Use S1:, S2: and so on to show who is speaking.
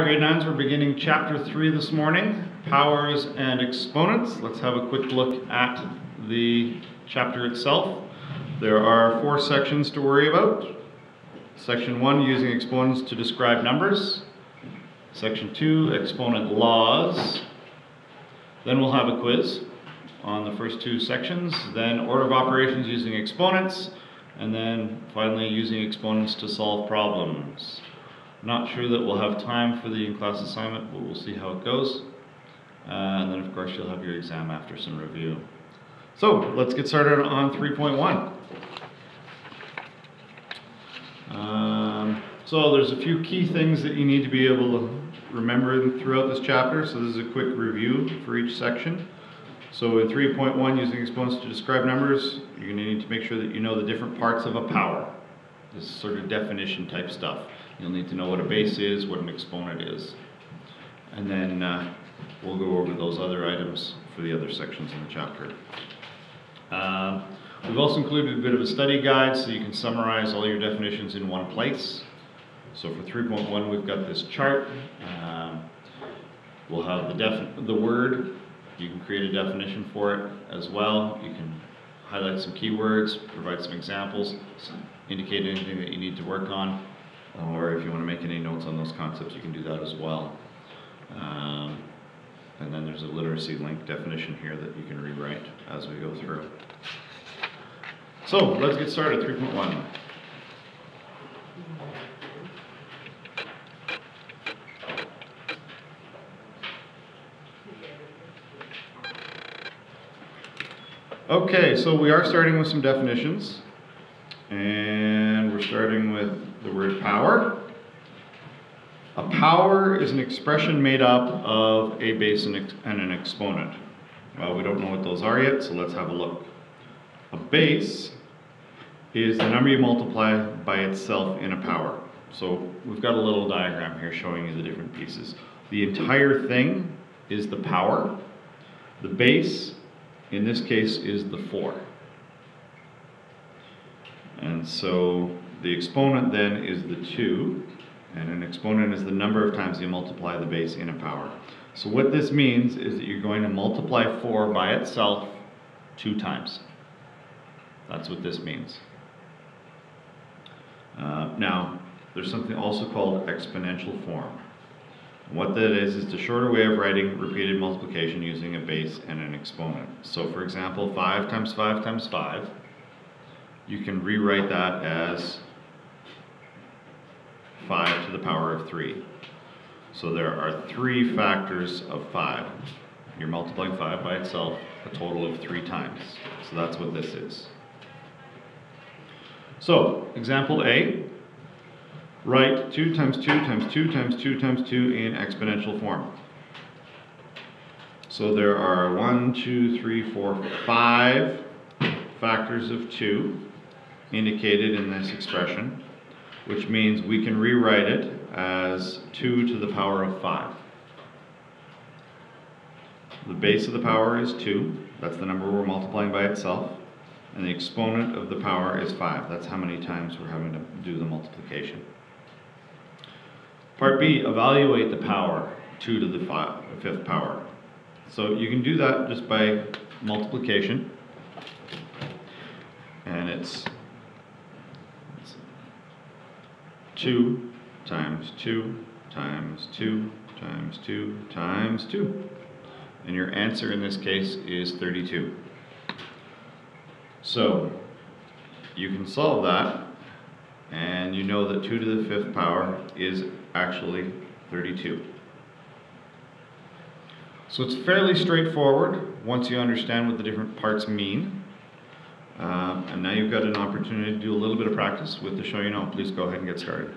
S1: Grade 9s, we're beginning chapter 3 this morning, powers and exponents. Let's have a quick look at the chapter itself. There are four sections to worry about. Section 1, using exponents to describe numbers. Section 2, exponent laws. Then we'll have a quiz on the first two sections. Then order of operations using exponents. And then finally using exponents to solve problems. Not sure that we'll have time for the in-class assignment, but we'll see how it goes. Uh, and then of course you'll have your exam after some review. So let's get started on 3.1. Um, so there's a few key things that you need to be able to remember throughout this chapter. So this is a quick review for each section. So in 3.1, using exponents to describe numbers, you're going to need to make sure that you know the different parts of a power. This is sort of definition type stuff. You'll need to know what a base is, what an exponent is. And then uh, we'll go over those other items for the other sections in the chapter. Uh, we've also included a bit of a study guide so you can summarize all your definitions in one place. So for 3.1 we've got this chart. Um, we'll have the, the word. You can create a definition for it as well. You can highlight some keywords, provide some examples, indicate anything that you need to work on or if you want to make any notes on those concepts, you can do that as well. Um, and then there's a literacy link definition here that you can rewrite as we go through. So let's get started, 3.1. Okay, so we are starting with some definitions. And we're starting with the word power. A power is an expression made up of a base and, an exponent. Well, we don't know what those are yet, so let's have a look. A base is the number you multiply by itself in a power. So we've got a little diagram here showing you the different pieces. The entire thing is the power. The base, in this case, is the 4. And so the exponent then is the 2, and an exponent is the number of times you multiply the base in a power. So what this means is that you're going to multiply 4 by itself two times. That's what this means. Uh, now, there's something also called exponential form. what that is, is the shorter way of writing repeated multiplication using a base and an exponent. So for example, 5 times 5 times 5, you can rewrite that as 5 to the power of 3. So there are three factors of 5. You're multiplying 5 by itself a total of 3 times. So that's what this is. So, example A, write 2 times 2 times 2 times 2 times 2 in exponential form. So there are 1, 2, 3, 4, 5 factors of 2 indicated in this expression which means we can rewrite it as 2 to the power of 5. The base of the power is 2. That's the number we're multiplying by itself. And the exponent of the power is 5. That's how many times we're having to do the multiplication. Part B, evaluate the power, 2 to the fifth power. So you can do that just by multiplication. And it's 2 times 2 times 2 times 2 times 2. And your answer in this case is 32. So you can solve that and you know that 2 to the fifth power is actually 32. So it's fairly straightforward once you understand what the different parts mean. Um, and now you've got an opportunity to do a little bit of practice with the show you know. Please go ahead and get started.